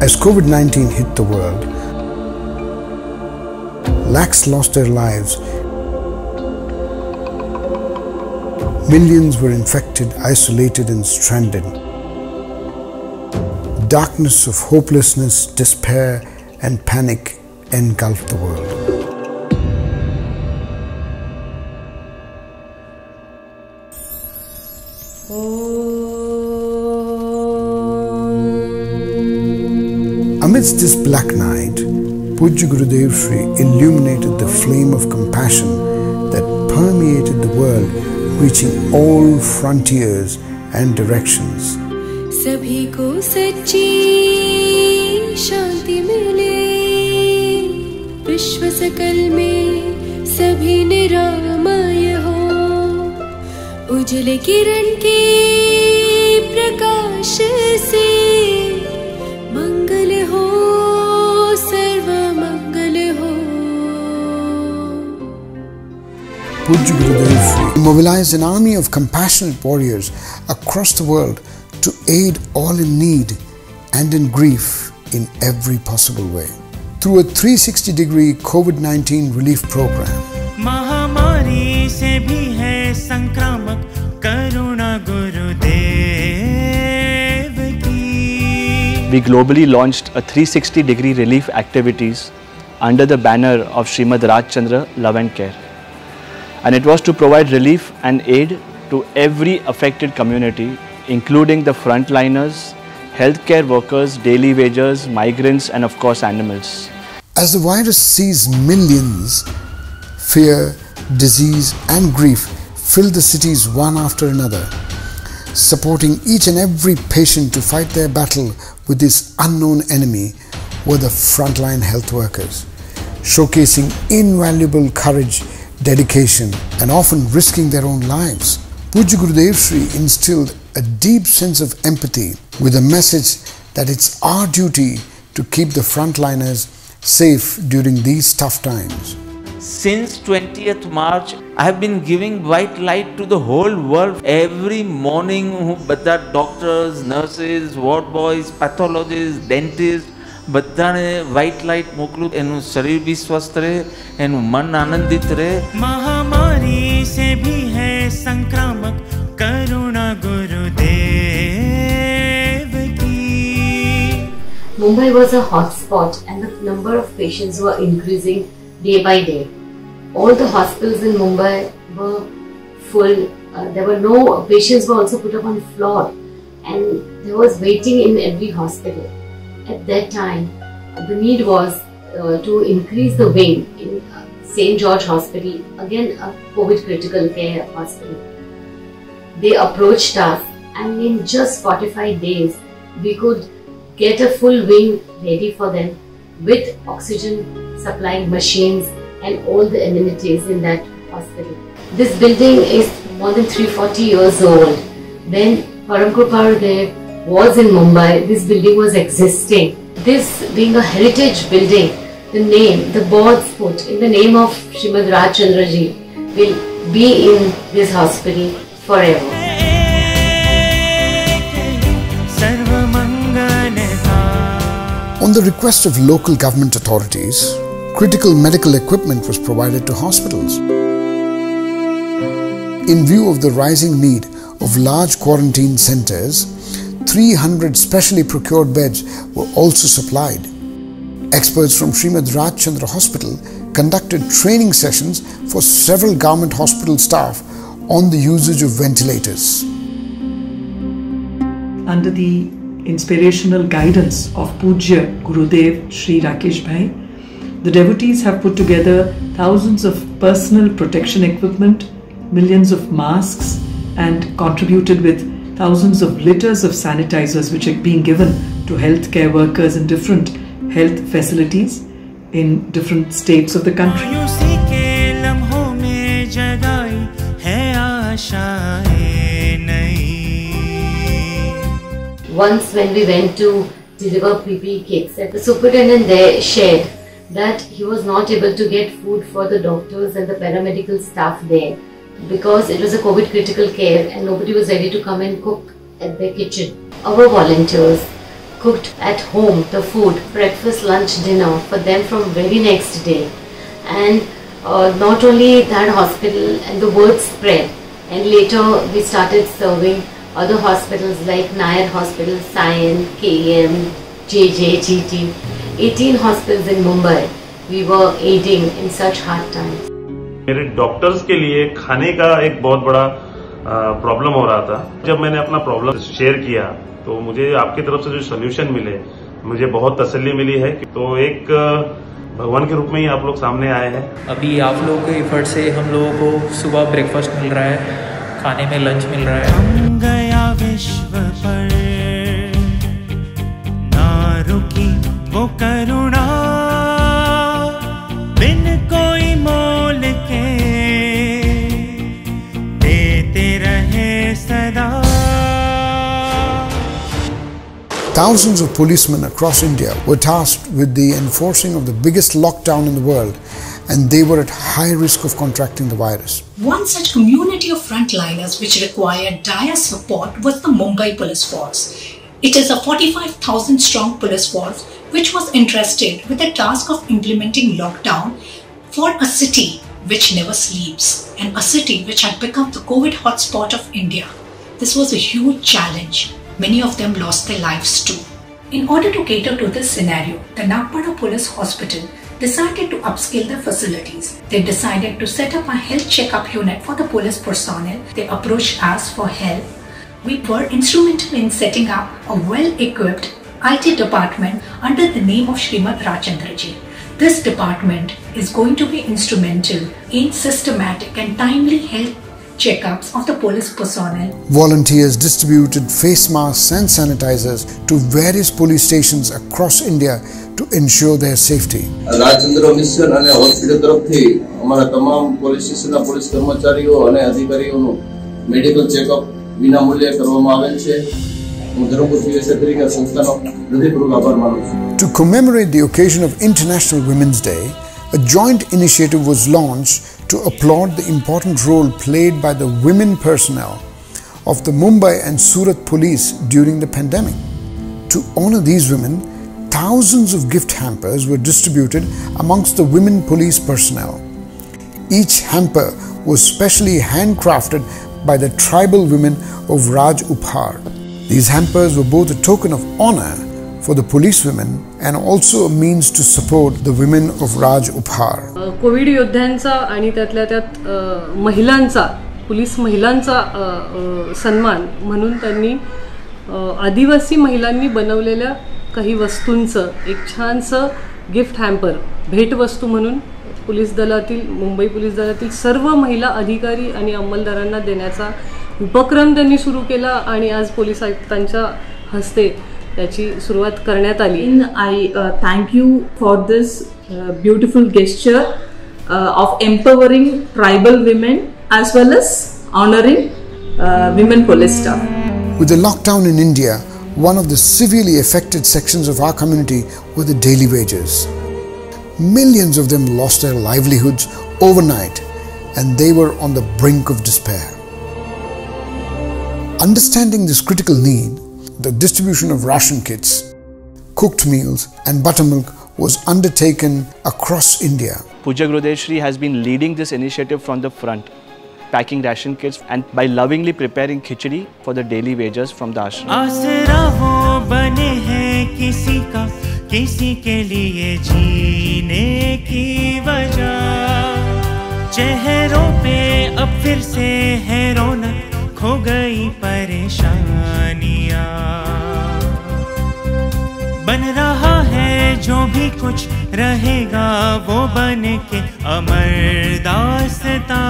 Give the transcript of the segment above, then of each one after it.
As COVID 19 hit the world, lakhs lost their lives. Millions were infected, isolated, and stranded. Darkness of hopelessness, despair, and panic engulfed the world. Amidst this black night, Pujya Gurudev Sri illuminated the flame of compassion that permeated the world, reaching all frontiers and directions. सभी को सच्ची शांति मिले विश्व सकल में सभी निरामय हो उजले किरण के mobilized an army of compassionate warriors across the world to aid all in need and in grief in every possible way. Through a 360 degree COVID 19 relief program, महामारी से भी है संक्रामक करुणा गुरुदेव की we globally launched a 360 degree relief activities under the banner of Srimad Rajchandra Love and Care. And it was to provide relief and aid to every affected community, including the frontliners, healthcare workers, daily wagers, migrants, and of course animals. as the virus sees millions, fear, disease, and grief fill the cities one after another, supporting each and every patient to fight their battle with this unknown enemy were the frontline health workers, showcasing invaluable courage, dedication, and often risking their own lives. Pujya Gurudev Sri instilled a deep sense of empathy with a message that it's our duty to keep the frontliners safe during these tough times. Since 20th March, I have been giving white light to the whole world. Every morning, but that doctors, nurses, ward boys, pathologists, dentists, બધાને white light મોકલું એનું શરીર બી સ્વસ્થ રહે એનું મન આનંદિત રહે મહામારી સે ભી હે સંક્રામક કરુણા ગુરુદેવ કી Mumbai was a hotspot and the number of patients were increasing day by day all the hospitals in Mumbai were full Uh, there were no patients were also put up on floor and there was waiting in every hospital At that time, the need was uh, to increase the wing in uh, St. George Hospital, again a COVID critical care hospital. They approached us and in just 45 days we could get a full wing ready for them with oxygen supplying machines and all the amenities in that hospital. This building is more than 340 years old. When Paramkrupalu Dev was in Mumbai, this building was existing. This being a heritage building, the name, the boards put in the name of Srimad Rajchandraji will be in this hospital forever. On the request of local government authorities, critical medical equipment was provided to hospitals. In view of the rising need of large quarantine centers, 300 specially procured beds were also supplied. Experts from Srimad Rajchandra Hospital conducted training sessions for several government hospital staff on the usage of ventilators. under the inspirational guidance of Pujya Gurudev Sri Rakesh Bhai, the devotees have put together thousands of personal protection equipment, millions of masks, and contributed with thousands of liters of sanitizers which are being given to healthcare workers in different health facilities in different states of the country. Once when we went to deliver PPE kits, the superintendent there shared that he was not able to get food for the doctors and the paramedical staff there because it was a COVID critical care and nobody was ready to come and cook at their kitchen. Our volunteers cooked at home the food, breakfast, lunch, dinner for them from very next day. And uh, not only that hospital, and the word spread. And later we started serving other hospitals like Nair Hospital, Sion, KEM, JJ, GT. 18 hospitals in Mumbai we were aiding in such hard times. मेरे doctors के लिए खाने का एक बहुत बड़ा problem हो रहा था। जब मैंने अपना प्रॉब्लम शेयर किया तो मुझे आपकी तरफ़ से जो सोल्यूशन मिले मुझे बहुत तसल्ली मिली है तो एक भगवान के रूप में ही आप लोग सामने आए हैं। अभी आप लोगों के एफर्ट से हम लोगों को सुबह ब्रेकफास्ट मिल रहा है खाने में लंच मिल रहा है। गया विश्व पर। ना रुकी वो करुणा Thousands of policemen across India were tasked with the enforcing of the biggest lockdown in the world, and they were at high risk of contracting the virus. One such community of frontliners which required dire support was the Mumbai Police Force. It is a 45,000 strong police force which was entrusted with the task of implementing lockdown for a city which never sleeps and a city which had become the COVID hotspot of India. This was a huge challenge. Many of them lost their lives too. In order to cater to this scenario, the Nagpada Police Hospital decided to upscale the facilities. They decided to set up a health checkup unit for the police personnel. They approached us for help. We were instrumental in setting up a well-equipped IT department under the name of Srimad Rajchandraji. This department is going to be instrumental in systematic and timely health checkups of the police personnel Volunteers distributed face masks and sanitizers to various police stations across India to ensure their safety. Rajchandra mission અને hospital તરફથી અમારા તમામ police સ્ટેશનના police કર્મચારીઓ અને અધિકારીઓનું medical checkup વિના મૂલ્યે કરવામાં આવેલ છે હું ધર્મપુર પીએસએ તરીકે સંસ્થાનો હૃદયપૂર્વક આભાર માનું છું To commemorate the occasion of International Women's Day, a joint initiative was launched to applaud the important role played by the women personnel of the Mumbai and Surat police during the pandemic. To honor these women, thousands of gift hampers were distributed amongst the women police personnel. Each hamper was specially handcrafted by the tribal women of Raj Uphar. These hampers were both a token of honor for the police women and also a means to support the women of Raj Uphar. Covid योद्ध्यांचा आणि त्यातल्या त्यात महिलांचा police महिलांचा सन्मान म्हणून त्यांनी आदिवासी महिलांनी बनवलेल्या काही वस्तूंचं एक छानसं गिफ्ट हॅम्पर भेटवस्तू म्हणून पोलीस दलातील मुंबई पोलीस दलातील सर्व महिला अधिकारी आणि अंमलदारांना देण्याचा उपक्रम त्यांनी सुरू केला आणि आज पोलीस आयुक्तांच्या हस्ते त्याची सुरुवात करण्यात आली I uh, thank you for this uh, beautiful gesture uh, of empowering tribal women as well as honoring uh, women police staff. With the lockdown in India, one of the severely affected sections of our community were the daily wages. Millions of them lost their livelihoods overnight and they were on the brink of despair. Understanding this critical need, the distribution of ration kits, cooked meals, and buttermilk was undertaken across India. Pujya Gurudev Shri has been leading this initiative from the front, packing ration kits and by lovingly preparing khichdi for the daily wages from the ashram. कुछ रहेगा वो बन के अमर दास्तां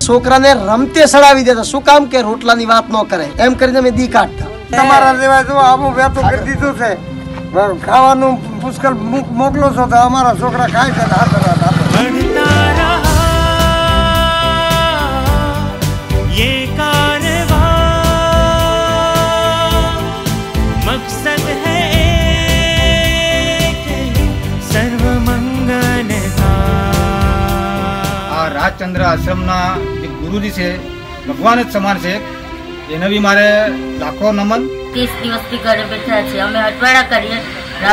છોકરાને રમતે સડાવી દેતા શું કામ કે રોટલાની વાત ન કરે એમ કરીને મેં દી કાઢતા તમારા જેવા જો આવું વેતું કરી દીધું છે ખાવાનું પુષ્કળ મોકલો છો તો અમારા છોકરા ખાય છે ને હાથ પ્રકાશચંદ્ર આશ્રમના જે ગુરુજી છે ભગવાન જ સમાન છે એને બી મારે લાખો નમન. ત્રીસ દિવસથી ઘરે બેઠા છે. અમે અઠવાડા કરીએ.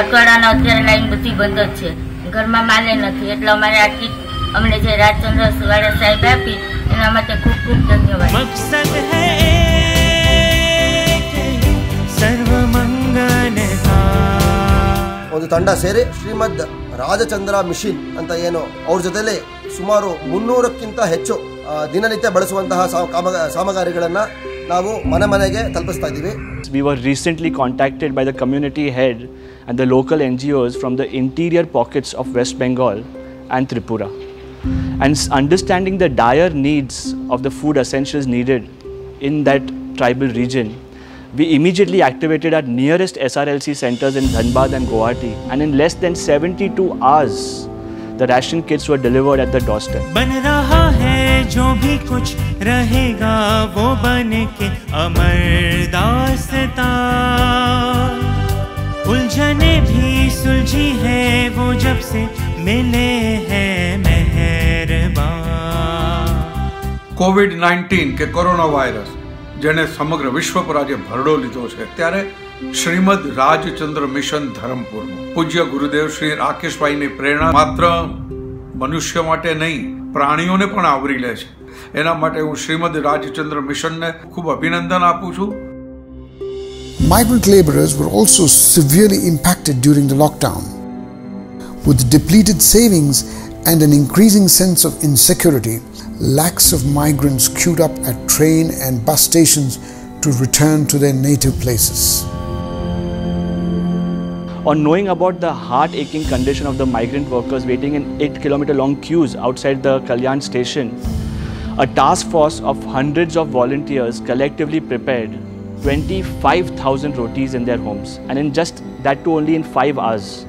અઠવાડાના અત્યારે લાઈન બધી બંધ જ છે. ઘરમાં માને નથી. એટલે અમારે આટલી અમને જે રાજચંદ્ર વાળા સાહેબ આપી એના માટે ખૂબ ખૂબ ધન્યવાદ. મકસદ સર્વ મંગલ ಒಂದು ತಂಡ ಸೇರಿ ಶ್ರೀಮದ್ ರಾಜಚಂದ್ರ ಮಿಷಿನ್ ಅಂತ ಏನು, ಅವ್ರ ಜೊತೆಲಿ ಸುಮಾರು ಮುನ್ನೂರಕ್ಕಿಂತ ಹೆಚ್ಚು ದಿನನಿತ್ಯ ಬಳಸುವಂತಹ ಸಾಮಗಾರಿಗಳನ್ನು ನಾವು ಮನೆ ಮನೆಗೆ ತಲುಪಿಸ್ತಾ ಇದ್ದೀವಿ. We were recently contacted by the community head and the local N G Os from the interior pockets of West Bengal and Tripura and understanding the dire needs of the food essentials needed in that tribal region We immediately activated our nearest SRLC centers in Dhanbad and Guwahati and in less than 72 hours, the ration kits were delivered at the doorstep. बन रहा है जो भी कुछ रहेगा वो बने के अमर दास्ता उलझने भी सुलझी है वो जब से मिले हैं मेहरबान कोविड 19 के कोरोना वायरस જેને સમગ્ર વિશ્વ પર આજે ભરડો લીધો છે ત્યારે શ્રીમદ રાજચંદ્ર મિશન ધરમપુરનું પૂજ્ય ગુરુદેવ શ્રી રાકેશભાઈની પ્રેરણા માત્ર મનુષ્ય માટે નહીં પ્રાણીઓને પણ આવરી લે છે એના માટે હું શ્રીમદ રાજચંદ્ર મિશનને ખૂબ અભિનંદન આપું છું Migrant laborers were also severely impacted during the lockdown. With depleted savings and an increasing sense of insecurity, lakhs of migrants queued up at train and bus stations to return to their native places. on knowing about the heart aching condition of the migrant workers waiting in 8 kilometer long queues outside the Kalyan station, a task force of hundreds of volunteers collectively prepared 25,000 rotis in their homes and in just that too only in 5 hours.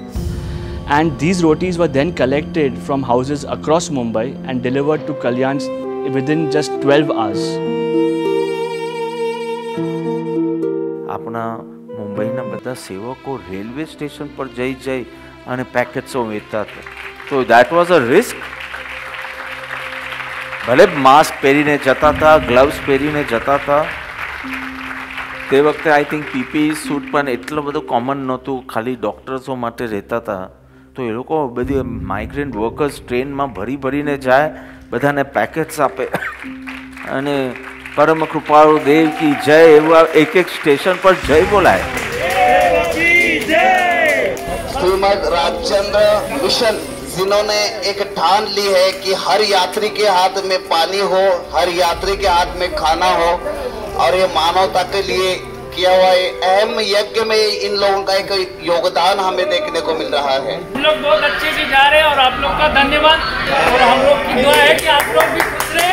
And these rotis were then collected from houses across Mumbai and delivered to Kalyans within just 12 hours. આપણા મુંબઈના બધા સેવકો railway station પર જઈ જઈ અને પેકેટ્સો વેચતા હતા. તો દેટ વોઝ અ રિસ્ક ભલે માસ્ક પહેરીને જતા હતા ગ્લવ્સ પહેરીને જતા હતા, તે વખતે આઈ થિંક પીપી સૂટ પણ એટલો બધો કોમન નહોતું. ખાલી ડૉક્ટર્સો માટે રહેતા હતા. તો એ લોકો બધી માઇગ્રન્ટ વર્કર્સ ટ્રેનમાં ભરી ભરીને જાય બધાને પેકેટ્સ આપે અને પરમ કૃપાળુ દેવ की जय એવા એક એક સ્ટેશન પર જય બોલાય श्रीमद राजचंद्र मिशन जिन्होंने एक ठान ली है कि हर यात्री के हाथ में पानी हो हर यात्री के हाथ में खाना हो और ये मानवता के लिए किया हुआ ये अहम यज्ञ में इन लोगों का एक योगदान हमें देखने को मिल रहा है। हम लोग बहुत अच्छे से जा रहे हैं और आप लोग का धन्यवाद। और हम लोग की दुआ है कि आप लोग भी खुश रहे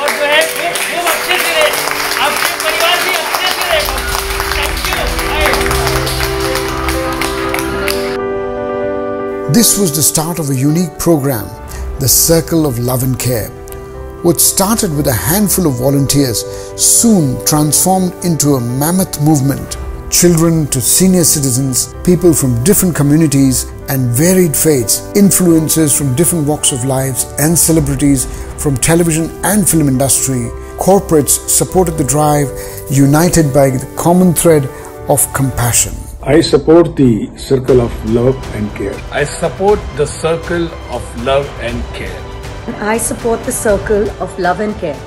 और जो है खूब खूब अच्छे से रहे। आपके परिवार भी अच्छे से रहे। This was the start of a unique program, the Circle of Love and Care. What started with a handful of volunteers soon transformed into a mammoth movement. Children to senior citizens, people from different communities and varied faiths, influencers from different walks of lives, and celebrities from television and film industry, corporates supported the drive, united by the common thread of compassion. I support the Circle of Love and Care. I support the Circle of Love and Care. I support the Circle of Love and Care.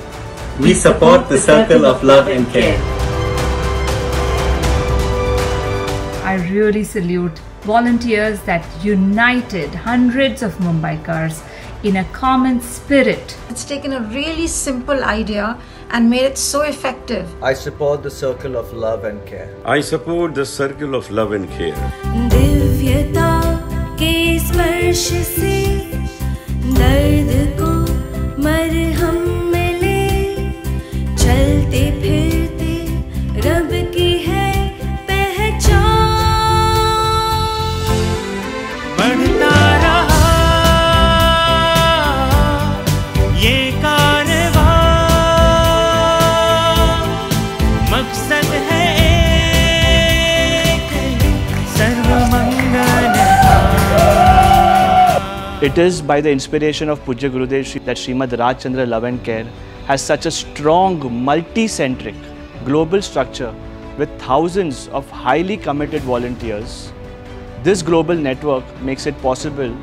We support the Circle of Love and Care. I really salute volunteers that united hundreds of Mumbaikars in a common spirit. It's taken a really simple idea and made it so effective. I support the Circle of Love and Care. I support the Circle of Love and Care. दिव्यता के स्पर्श से दर्द It is by the inspiration of Pujya Gurudev that Srimad Rajchandra Love and Care has such a strong, multi-centric, global structure With thousands of highly committed volunteers, this global network makes it possible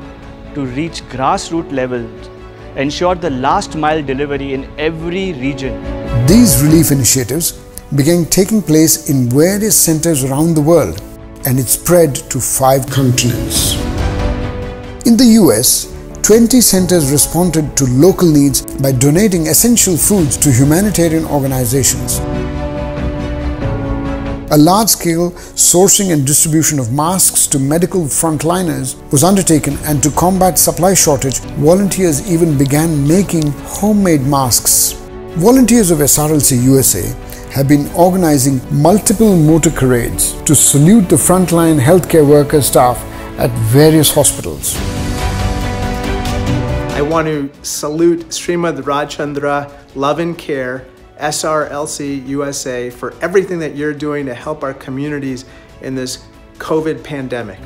to reach grassroots levels, ensure the last mile delivery in every region. These relief initiatives began taking place in various centers around the world and it spread to five continents. In the US, 20 centers responded to local needs by donating essential foods to humanitarian organizations. A large-scale sourcing and distribution of masks to medical frontliners was undertaken and to combat supply shortage, volunteers even began making homemade masks. Volunteers of SRLC USA have been organizing multiple motor parades to salute the frontline healthcare worker staff at various hospitals. I want to salute Srimad Rajchandra Love and Care, SRLC USA, for everything that you're doing to help our communities in this COVID pandemic.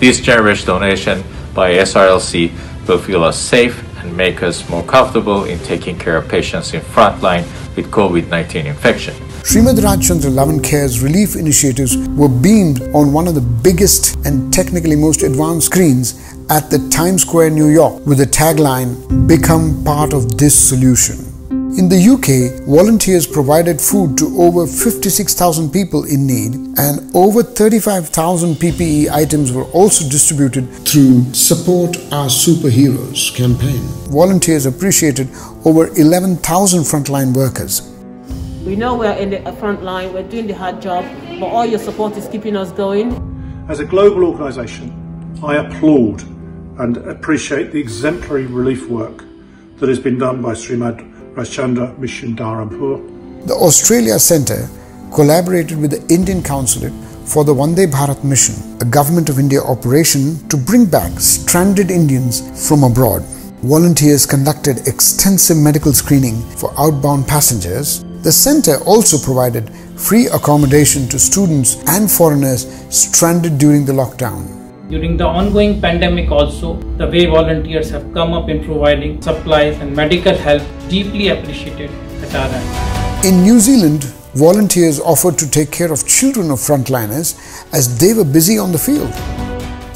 This generous donation by SRLC will feel us safe and make us more comfortable in taking care of patients in frontline with COVID-19 infection. Srimad Rajchandra Love and Care's relief initiatives were beamed on one of the biggest and technically most advanced screens at the Times Square, New York, with the tagline, Become part of this solution. In the UK, volunteers provided food to over 56,000 people in need, and over 35,000 PPE items were also distributed through Support Our Superheroes campaign. Volunteers appreciated over 11,000 frontline workers. We know we're in the front line, we're doing the hard job, but all your support is keeping us going. As a global organisation, I applaud and appreciate the exemplary relief work that has been done by Srimad Rajchandra Mission Dharampur. The Australia Centre collaborated with the Indian Consulate for the Vande Bharat mission, a Government of India operation to bring back stranded Indians from abroad. Volunteers conducted extensive medical screening for outbound passengers. The centre also provided free accommodation to students and foreigners stranded during the lockdown. During the ongoing pandemic also, the way volunteers have come up in providing supplies and medical help deeply appreciated at our end. In New Zealand, volunteers offered to take care of children of frontliners as they were busy on the field.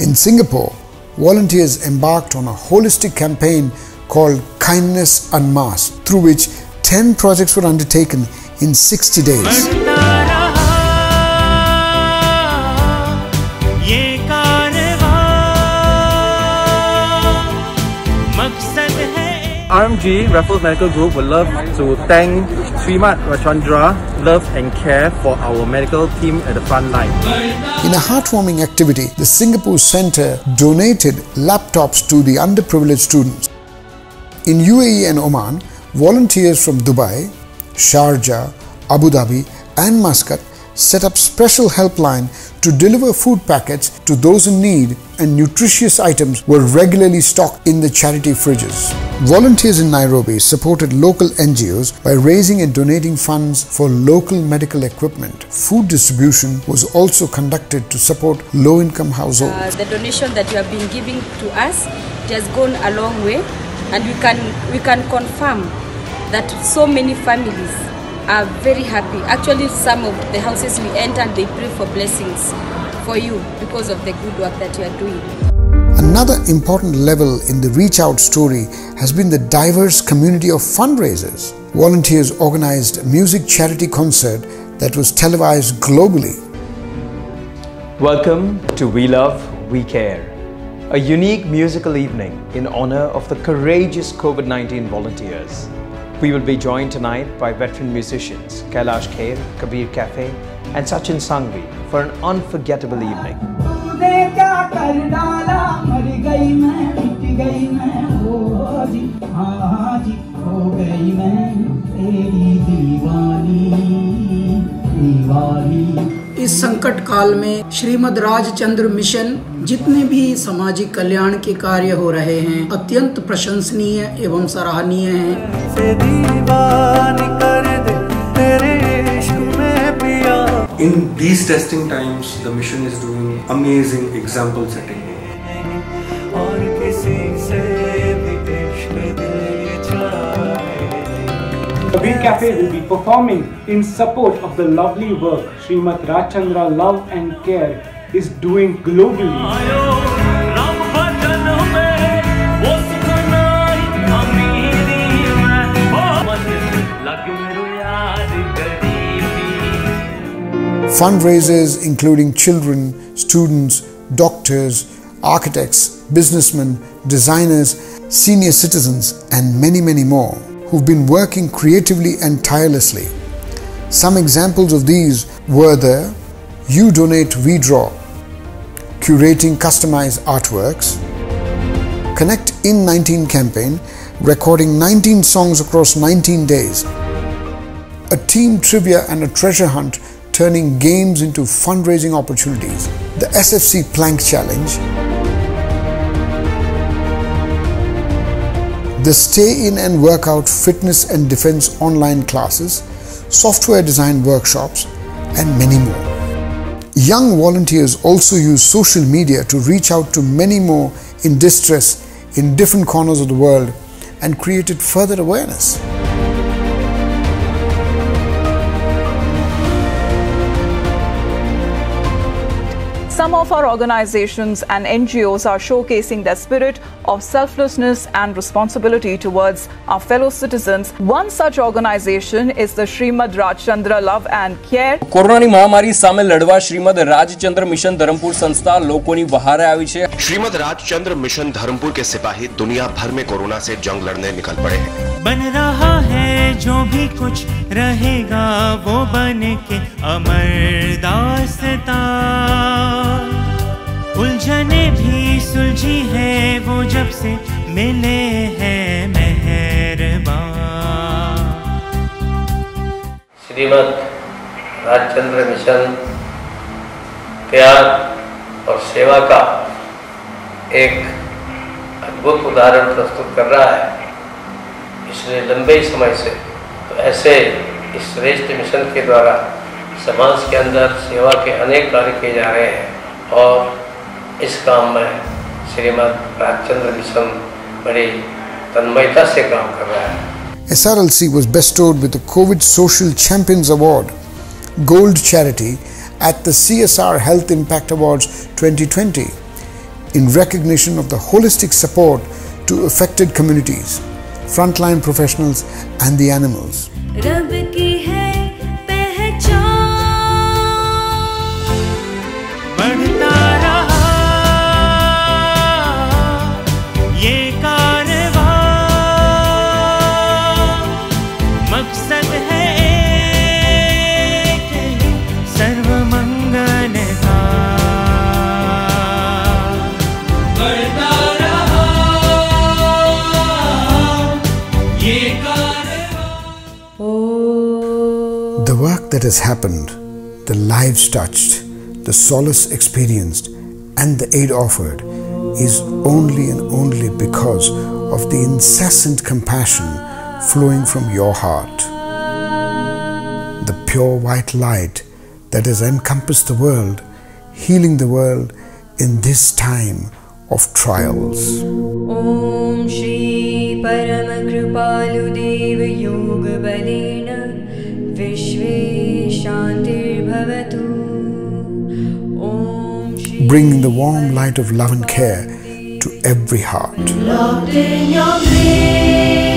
In Singapore, volunteers embarked on a holistic campaign called Kindness Unmasked, through which 10 projects were undertaken in 60 days. RMG Raffles Medical Group would love to thank Srimad Rajchandra, Love and Care for our medical team at the front line. In a heartwarming activity, the Singapore Centre donated laptops to the underprivileged students. In UAE and Oman, volunteers from Dubai, Sharjah, Abu Dhabi, and Muscat set up special helpline to deliver food packets to those in need and nutritious items were regularly stocked in the charity fridges. Volunteers in Nairobi supported local NGOs by raising and donating funds for local medical equipment. Food distribution was also conducted to support low-income households. Uh, the donation that you have been giving to us has gone a long way and we can we can confirm that so many families are very happy actually some of the houses we entered they pray for blessings for you because of the good work that you are doing Another important level in the Reach Out story has been the diverse community of fundraisers. Volunteers organized a music charity concert that was televised globally. Welcome to We Love, We Care, a unique musical evening in honor of the courageous COVID 19 volunteers. We will be joined tonight by veteran musicians Kailash Kher, Kabir Cafe, and Sachin Sanghvi for an unforgettable evening. इस संकट काल में Shrimad Rajchandra mission जितने भी सामाजिक कल्याण के कार्य हो रहे हैं अत्यंत प्रशंसनीय एवं सराहनीय है। In these testing times the mission is doing amazing example setting Cafe will be performing in support of the lovely work Srimad Rajchandra Love and Care is doing globally. Fundraisers including children, students, doctors, architects, businessmen, designers, senior citizens, and many, many more who've been working creatively and tirelessly. Some examples of these were the You Donate, We Draw, curating customized artworks, Connect in 19 campaign, recording 19 songs across 19 days, a team trivia and a treasure hunt turning games into fundraising opportunities, the SFC Plank Challenge, the Stay In and Workout Fitness and Defense online classes, software design workshops, and many more. Young volunteers also use social media to reach out to many more in distress in different corners of the world and created further awareness. Some of our organizations and NGOs are showcasing their spirit of selflessness and responsibility towards our fellow citizens. One such organization is the Srimad Rajchandra Love and Care. કોરોનાની મહામારી સામે લડવા Shrimad Rajchandra mission Dharampur સંસ્થા લોકોની વહારે આવી છે Shrimad Rajchandra mission Dharampur के सिपाही दुनिया भर में कोरोना से जंग लड़ने निकल पड़े हैं बन रहा है, जो भी कुछ रहेगा, वो बन के अमर दासता। उलझने भी सुलझी है, वो जब से मिले हैं मेहरबान। श्रीमद राजचंद्र मिशन त्याग और सेवा का एक अद्भुत उदाहरण प्रस्तुत कर रहा है। इसलिए लंबे समय से तो ऐसे इस श्रेष्ठ मिशन के द्वारा समाज के अंदर सेवा के अनेक कार्य किए जा रहे हैं और इस काम में श्रीमद राजचंद्र मिशन बड़ी तन्मयता से काम कर रहा है SRLC was bestowed with the COVID Social Champions Award, Gold Charity, at the CSR Health Impact Awards 2020 in recognition of the holistic support to affected communities, frontline professionals, and the animals. has happened, the lives touched, the solace experienced, and the aid offered is only and only because of the incessant compassion flowing from your heart. The pure white light that has encompassed the world, healing the world in this time of trials. Om Shri Param Bringing the warm light of love and care to every heart. Locked in your grace,